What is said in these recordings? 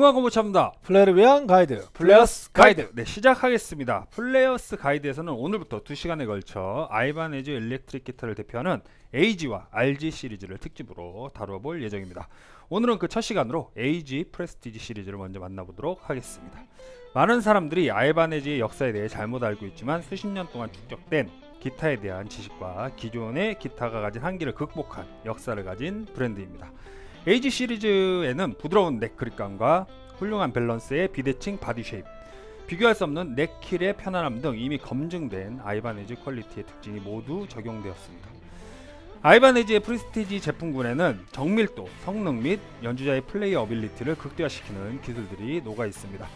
궁금한 못 참다. 플레이를 위한 가이드 Players Guide. 네, 시작하겠습니다. Players Guide에서는 오늘부터 2시간에 걸쳐 아이바네즈 일렉트릭 기타를 대표하는 AZ와 RG 시리즈를 특집으로 다뤄볼 예정입니다. 오늘은 그 첫 시간으로 AZ Prestige 시리즈를 먼저 만나보도록 하겠습니다. 많은 사람들이 아이바네즈의 역사에 대해 잘못 알고 있지만 수십 년 동안 축적된 기타에 대한 지식과 기존의 기타가 가진 한계를 극복한 역사를 가진 브랜드입니다. AZ 시리즈에는 부드러운 neck 그립감과 훌륭한 밸런스의 비대칭 body shape, 비교할 수 없는 neck heel의 편안함 등 이미 검증된 아이바네즈 quality의 특징이 모두 적용되었습니다. 아이바네즈의 Prestige 제품군에는 정밀도, 성능 및 연주자의 playability를 극대화시키는 기술들이 녹아 있습니다.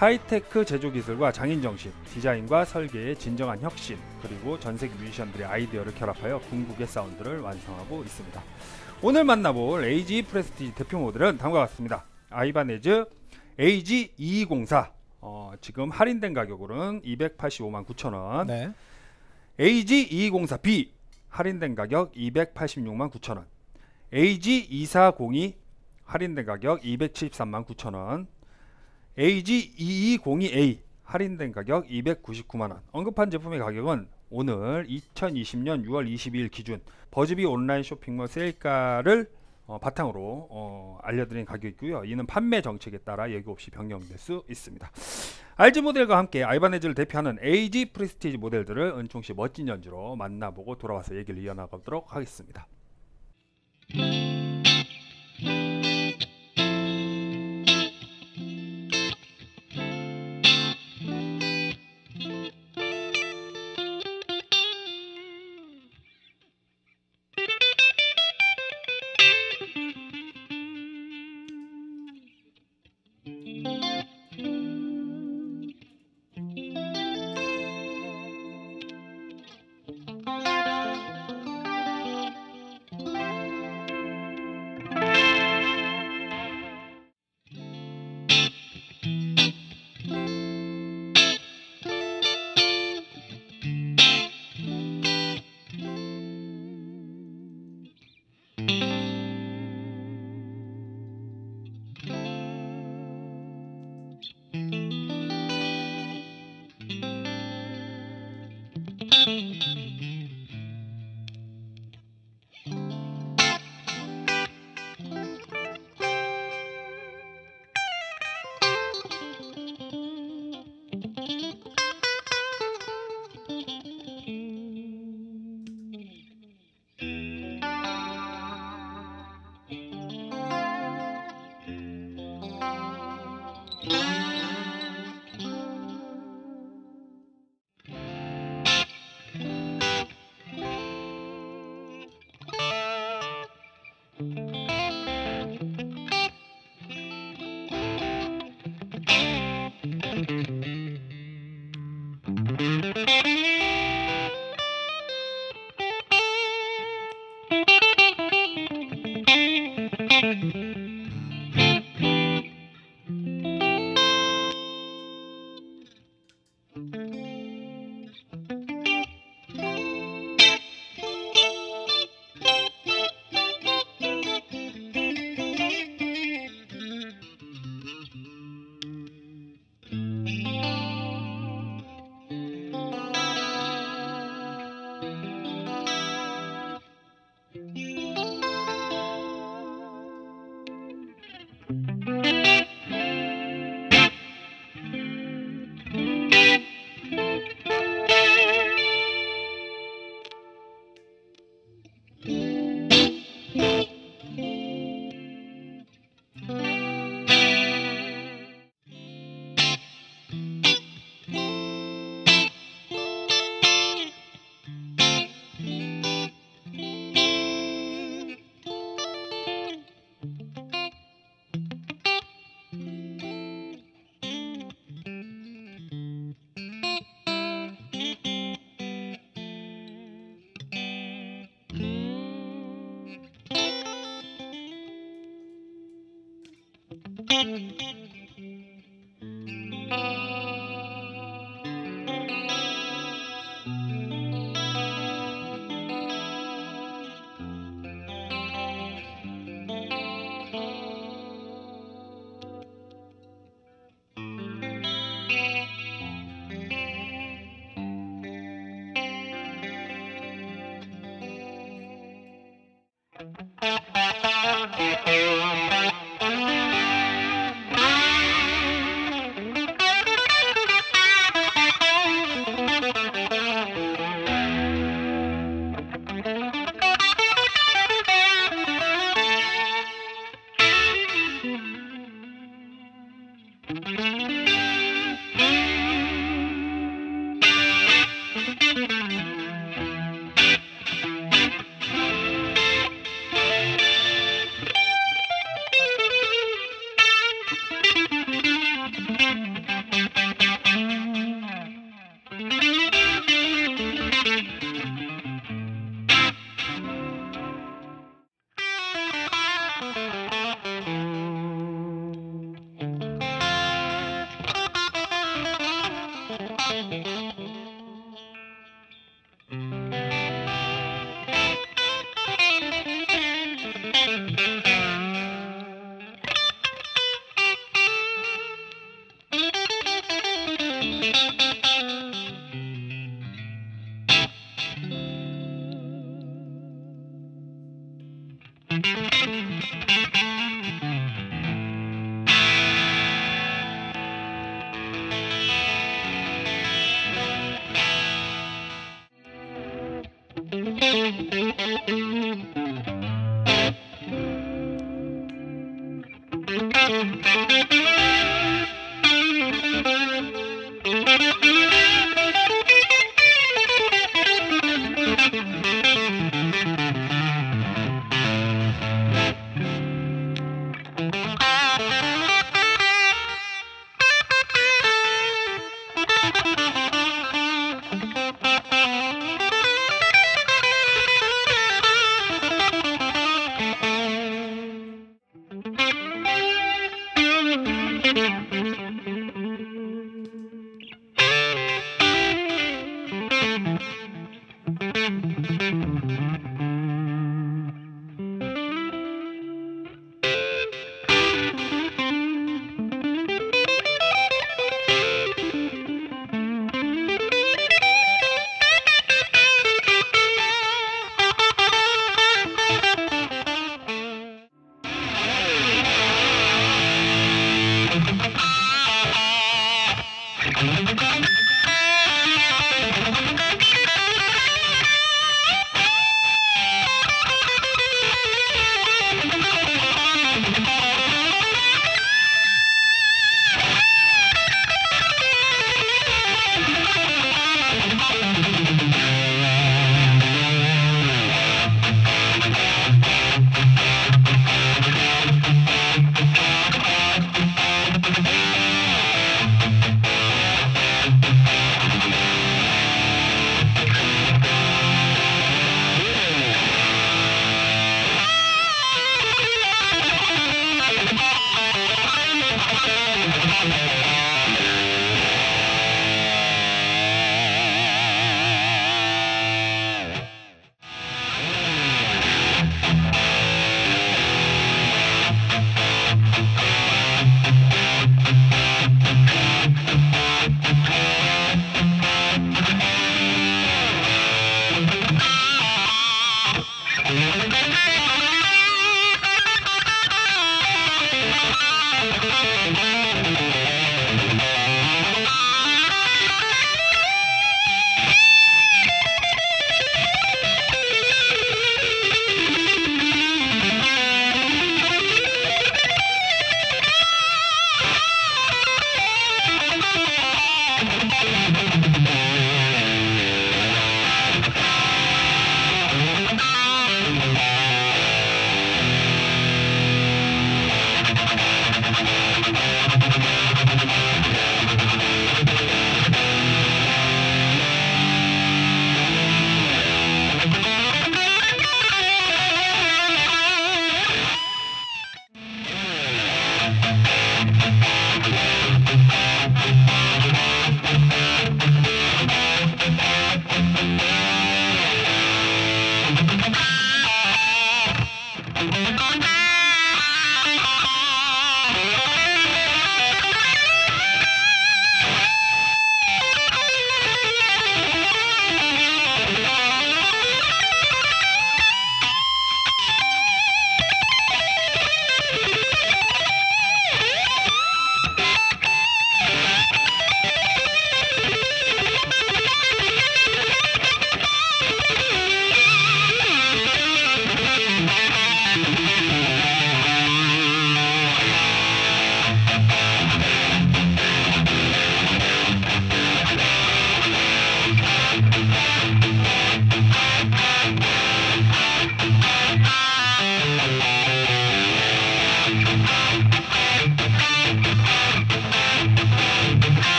하이테크 제조 기술과 장인 정신, 디자인과 설계의 진정한 혁신, 그리고 전 세계 뮤지션들의 아이디어를 결합하여 궁극의 사운드를 완성하고 있습니다. 오늘 만나볼 AG 프레스티지 대표 모델은 다음과 같습니다. 아이바네즈 AG2204 어, 지금 할인된 가격으로는 285만 9천 원 네. AG2204B 할인된 가격 286만 9천 원 AG2402 할인된 가격 273만 9천 원 AG2202A 할인된 가격 299만원 언급한 제품의 가격은 오늘 2020년 6월 22일 기준 버즈비 온라인 쇼핑몰 세일가를 어, 바탕으로 어, 알려드린 가격이고요. 이는 판매 정책에 따라 예고 없이 변경될 수 있습니다. RG 모델과 함께 아이바네즈를 대표하는 AG 프리스티지 모델들을 은총씨 멋진 연주로 만나보고 돌아와서 얘기를 이어나가도록 하겠습니다. Mm-hmm.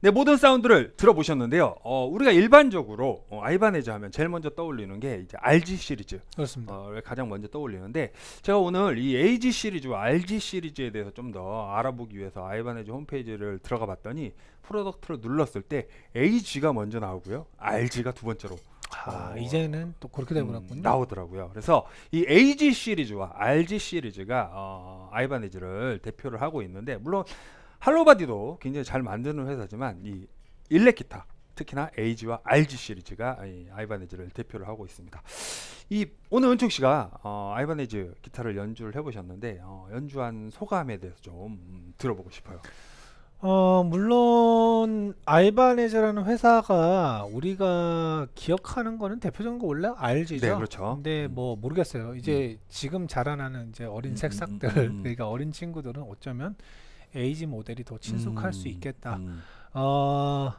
네, 모든 사운드를 들어보셨는데요. 어, 우리가 일반적으로 어, 아이바네즈 하면 제일 먼저 떠올리는 게 이제 RG 시리즈. 그렇습니다. 어, 가장 먼저 떠올리는데 제가 오늘 이 AZ 시리즈와 RG 시리즈에 대해서 좀 더 알아보기 위해서 아이바네즈 홈페이지를 들어가 봤더니 product를 눌렀을 때 AZ가 먼저 나오고요. RG가 두 번째로 아, 어, 이제는 또 그렇게 음, 되버렸군요. 나오더라고요. 그래서 이 AZ 시리즈와 RG 시리즈가 어, 아이바네즈를 대표를 하고 있는데 물론 할로바디도 굉장히 잘 만드는 회사지만 이 일렉 기타 특히나 AG와 RG 시리즈가 이 아이바네즈를 대표를 하고 있습니다. 이 오늘 은총 씨가 어, 아이바네즈 기타를 연주를 해보셨는데 어, 연주한 소감에 대해서 좀 음, 들어보고 싶어요. 어, 물론 알바네즈라는 회사가 우리가 기억하는 거는 대표적인 거 원래 알지죠. 네, 그렇죠. 근데 음. 뭐 모르겠어요. 이제 지금 자라나는 이제 어린 음, 음, 음, 음. 그러니까 어린 친구들은 어쩌면 에이지 모델이 더 친숙할 수 음, 있겠다. 음. 어,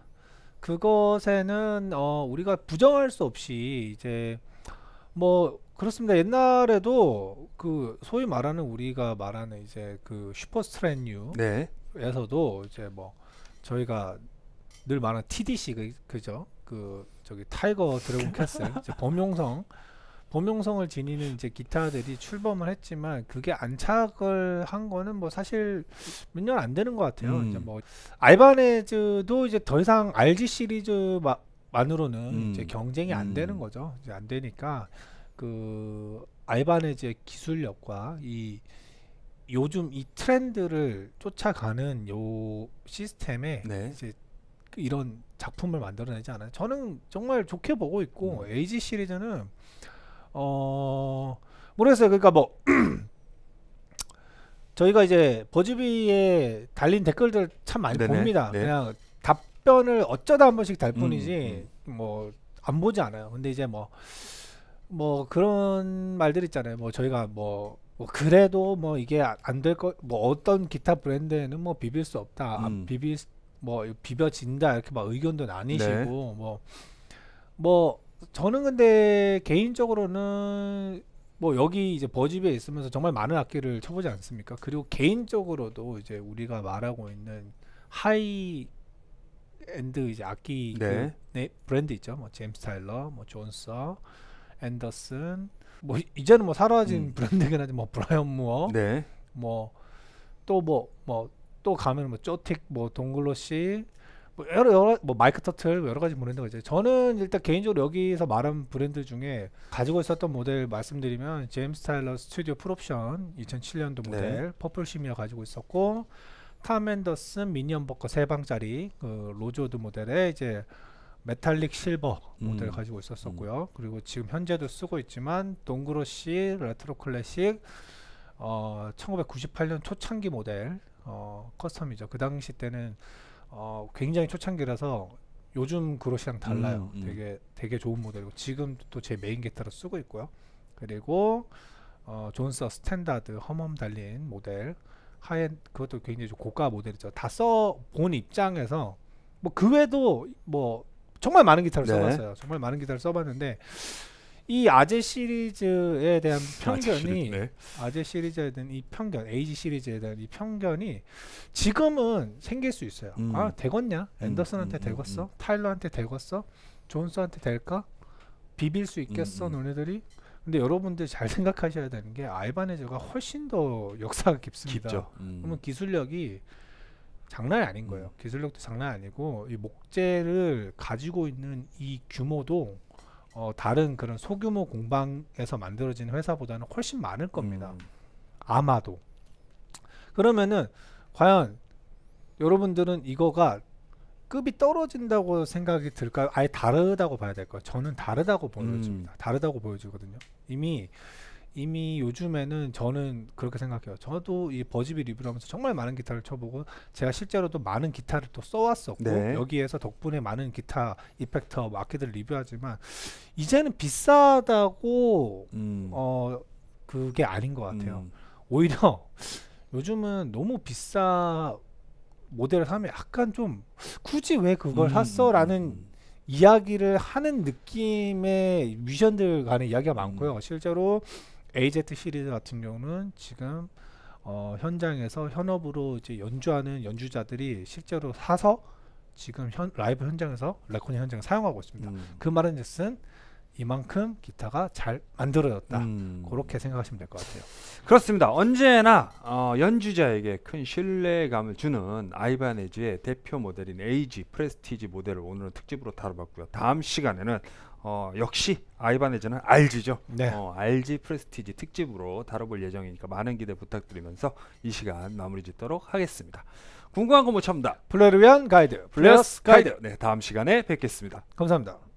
그것에는 어, 우리가 부정할 수 없이 이제 뭐 그렇습니다. 옛날에도 그 소위 말하는 우리가 말하는 이제 그 슈퍼 스트랜뉴 네. 에서도 이제 뭐 저희가 늘 말하는 TDC 그, 그죠? 그 저기 타이거 드래곤 캐슬 범용성 범용성을 지니는 이제 기타들이 출범을 했지만 그게 안착을 한 거는 뭐 사실 몇 년 안 되는 것 같아요. 음. 이제 뭐 알바네즈도 이제 더 이상 RG 시리즈만으로는 음. 이제 경쟁이 안 음. 되는 거죠. 이제 안 되니까 그 알바네즈의 기술력과 이 요즘 이 트렌드를 쫓아가는 요 시스템에 네. 이제 그 이런 작품을 만들어내지 않아요. 저는 정말 좋게 보고 있고 음. AG 시리즈는 어 모르겠어요. 그러니까 뭐 저희가 이제 버즈비에 달린 댓글들 참 많이 네네. 봅니다. 네. 그냥 답변을 어쩌다 한 번씩 달 음, 뿐이지 뭐안 보지 않아요. 근데 이제 뭐뭐 그런 말들 있잖아요. 뭐 저희가 뭐, 뭐 그래도 뭐 이게 안 될 거 뭐 어떤 기타 브랜드에는 뭐 비빌 수 없다. 아, 음. 비빌 수- 뭐 비벼진다 이렇게 막 의견도 나뉘시고 네. 뭐뭐 저는 근데 개인적으로는 뭐 여기 이제 버즈비에 있으면서 정말 많은 악기를 쳐보지 않습니까? 그리고 개인적으로도 이제 우리가 말하고 있는 하이 엔드 이제 악기 그 네. 네, 브랜드 있죠. 뭐 제임스 타일러, 뭐 존 써, 앤더슨, 뭐 이- 이제는 뭐 사라진 음. 브랜드긴 하지 뭐 브라이언 무어, 네. 뭐또 뭐 뭐 또 가면 뭐 쪼틱, 뭐 돈 그로시, 뭐 여러 여러 뭐 Mike Tuttle 뭐 여러 가지 브랜드가 있죠. 저는 일단 개인적으로 여기서 말한 브랜드 중에 가지고 있었던 모델 말씀드리면 James Tyler Studio full option 2007년도 네. 모델 purple schmear 가지고 있었고 Tom Anderson mini humbucker 세 방짜리 그 로즈우드 모델의 이제 metallic silver 모델 음. 가지고 있었었고요. 그리고 지금 현재도 쓰고 있지만 Don Grosh Retro Classic 어 1998년 초창기 모델 어 custom이죠. 그 당시 때는 어 굉장히 초창기라서 요즘 Grosh랑 달라요. 음, 음. 되게 되게 좋은 모델이고 지금 또 제 메인 기타로 쓰고 있고요. 그리고 어 John Suhr Standard 험험 달린 모델 하얀 그것도 굉장히 좀 고가 모델이죠. 다 써 본 입장에서 뭐 그 외에도 뭐 정말 많은 기타를 네. 써봤어요. 정말 많은 기타를 써봤는데 이 AZ 시리즈에 대한 편견이 네. AZ 시리즈에 대한 이 편견, AZ 시리즈에 대한 이 편견이 지금은 생길 수 있어요. 음. 아 되겠냐? 음, 앤더슨한테 음, 음, 되겠어? 음. 타일러한테 되겠어? 존스한테 될까? 비빌 수 있겠어 음, 음. 너네들이? 근데 여러분들 잘 생각하셔야 되는 게 알바네즈가 훨씬 더 역사가 깊습니다. 깊죠. 음. 그러면 기술력이 장난이 아닌 거예요. 기술력도 장난 아니고 이 목재를 가지고 있는 이 규모도 어, 다른 그런 소규모 공방에서 만들어진 회사보다는 훨씬 많을 겁니다. 음. 아마도. 그러면은 과연 여러분들은 이거가 급이 떨어진다고 생각이 들까요? 아예 다르다고 봐야 될까요? 저는 다르다고 보여집니다. 다르다고 보여지거든요. 이미 이미 요즘에는 저는 그렇게 생각해요. 저도 이 버즈비 리뷰를 하면서 정말 많은 기타를 쳐보고 제가 실제로도 많은 기타를 또 써왔었고 네. 여기에서 덕분에 많은 기타 이펙터 뭐 악기들을 리뷰하지만 이제는 비싸다고 음. 어 그게 아닌 것 같아요. 음. 오히려 요즘은 너무 비싸 모델을 사면 약간 좀 굳이 왜 그걸 음, 샀어라는 음, 음. 이야기를 하는 느낌의 뮤지션들 간의 이야기가 많고요. 음. 실제로 AZ 시리즈 같은 경우는 지금 어, 현장에서 현업으로 이제 연주하는 연주자들이 실제로 사서 지금 현, 라이브 현장에서 recording 현장에 사용하고 있습니다. 음. 그 말은즉슨 이만큼 기타가 잘 만들어졌다. 음. 그렇게 생각하시면 될 것 같아요. 그렇습니다. 언제나 어, 연주자에게 큰 신뢰감을 주는 Ibanez의 대표 모델인 AZ Prestige 모델을 오늘은 특집으로 다뤄봤고요. 다음 시간에는 어, 역시 Ibanez는 RG죠. 네. 어, RG Prestige 특집으로 다뤄볼 예정이니까 많은 기대 부탁드리면서 이 시간 마무리 짓도록 하겠습니다. 궁금한 거 못 참다. 플레이를 위한 가이드 Players Plus Guide. 가이드. 네, 다음 시간에 뵙겠습니다. 감사합니다.